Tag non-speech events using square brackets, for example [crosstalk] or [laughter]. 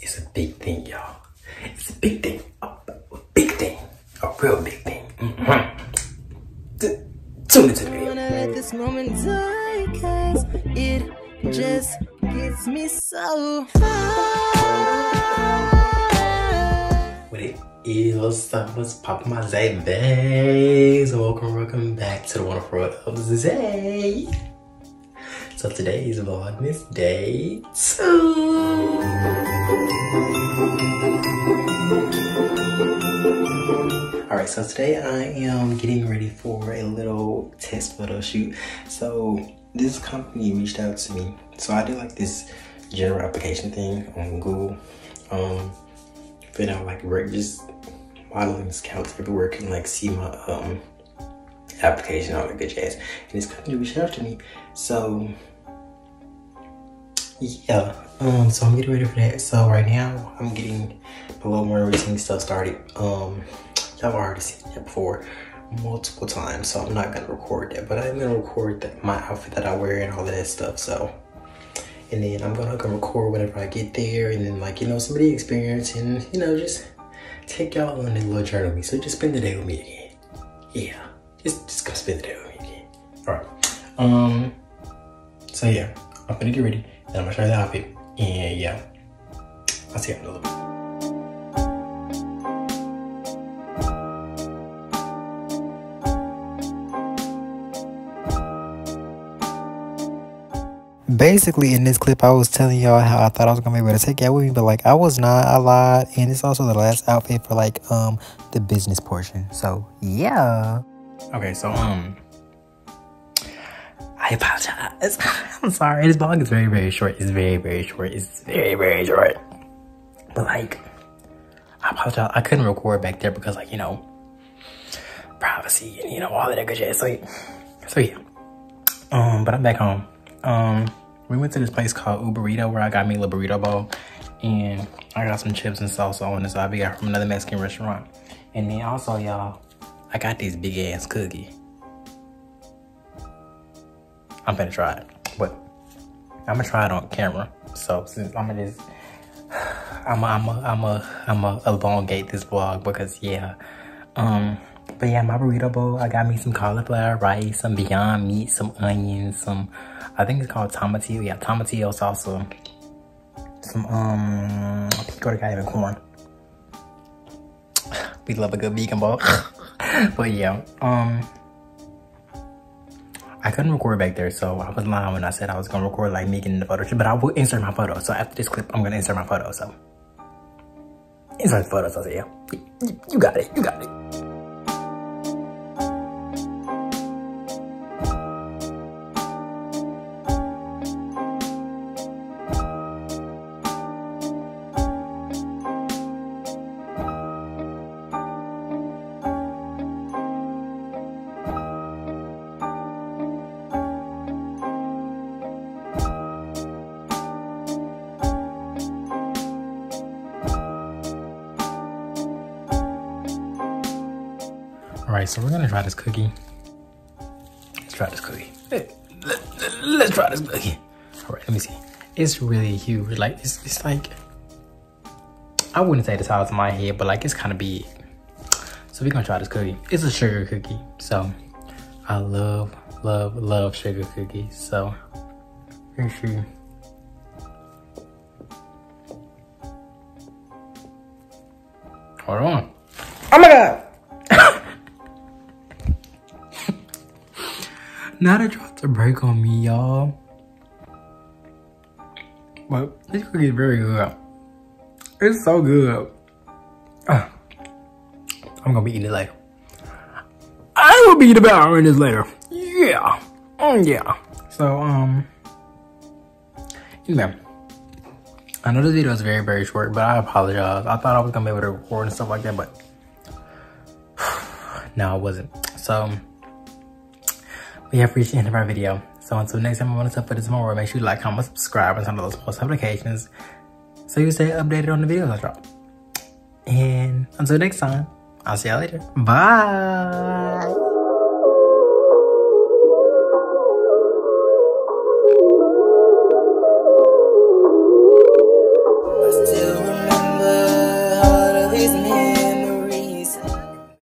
It's a big thing, y'all. It's a big thing. A, big thing. A real big thing. Mm-hmm. Tune into the video. wanna let this moment die cause it just gets me so far. What it is, what's up, what's poppin' my ZAÏBAES? Welcome, welcome back to the wonderful world of ZAÏ. So today's Vlogmas Day 2. So today I am getting ready for a little test photo shoot. So this company reached out to me. So I do like this general application thing on Google. Um, filling out like just modeling scouts everywhere can like see my um application, all that good jazz. And this company reached out to me. So yeah, um, so I'm getting ready for that. So right now I'm getting a little more routine stuff started. Um, y'all already seen that before multiple times, so I'm not gonna record that, but I'm gonna record my outfit that I wear and all of that stuff. So, and then I'm gonna go record whenever I get there, and then like you know some of the experience, and you know just take y'all on a little journey with me. So just spend the day with me again. Yeah, just just come spend the day with me again. All right. Um. So yeah, I'm gonna get ready. And I'm gonna you the outfit. And yeah, I'll see you in a little bit. Basically in this clip i was telling y'all how i thought i was gonna be able to take y'all with me but like i was not i lied and it's also the last outfit for like um the business portion so yeah Okay, so um, I apologize. [laughs] I'm sorry. This vlog is very very short. It's very very short. It's very very short. But like, I apologize. I couldn't record back there because like you know, privacy and you know all of that good shit. So so yeah. Um, but I'm back home. Um, we went to this place called Uberrito where I got me a burrito bowl, and I got some chips and salsa on side. We got from another Mexican restaurant, and then also y'all. I got this big ass cookie. I'm gonna try it, but I'm gonna try it on camera. So since I'm gonna just, [sighs] I'm a, I'm a, I'm a, I'm a elongate this vlog because yeah, um, but yeah, my burrito bowl. I got me some cauliflower rice, some Beyond Meat, some onions, some, I think it's called tomatillo. Yeah, tomatillo salsa. Some um, pico de gallo corn. [laughs] We love a good vegan bowl. [laughs] but yeah, um, I couldn't record back there, so I was lying when I said I was gonna record like me getting the photo shoot, but I will insert my photo. So after this clip, I'm gonna insert my photo. So insert the photo. So yeah, you got it. You got it. Right, so we're gonna try this cookie. Let's try this cookie. Let, us try this cookie. All right, let me see. It's really huge. Like it's, it's like I wouldn't say the size of my head, but like it's kind of big. So we're gonna try this cookie. It's a sugar cookie. So I love, love, love sugar cookies. So very sure. Hold on. Not a drop to break on me, y'all. But this cookie is very good. It's so good. Uh, I'm gonna be eating it later. I will be devouring this later. Yeah. Mm, yeah. So, um, yeah. I know this video is very, very short, but I apologize. I thought I was gonna be able to record and stuff like that, but [sighs] no, I wasn't. So, we have reached the end of our video. So until next time I want to put this more, make sure you like, comment, subscribe, and turn on those post notifications so you stay updated on the videos I drop. And until next time, I'll see y'all later. Bye.